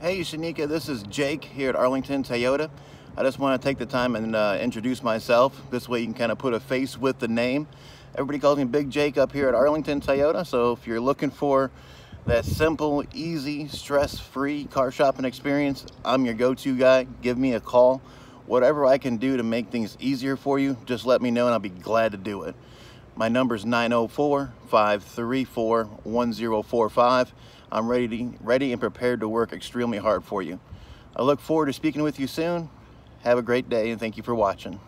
Hey Shanika, this is Jake here at Arlington Toyota. I just want to take the time and uh, introduce myself. This way you can kind of put a face with the name. Everybody calls me Big Jake up here at Arlington Toyota. So if you're looking for that simple, easy, stress-free car shopping experience, I'm your go-to guy. Give me a call. Whatever I can do to make things easier for you, just let me know and I'll be glad to do it. My number is 904-534-1045. I'm ready, ready and prepared to work extremely hard for you. I look forward to speaking with you soon. Have a great day and thank you for watching.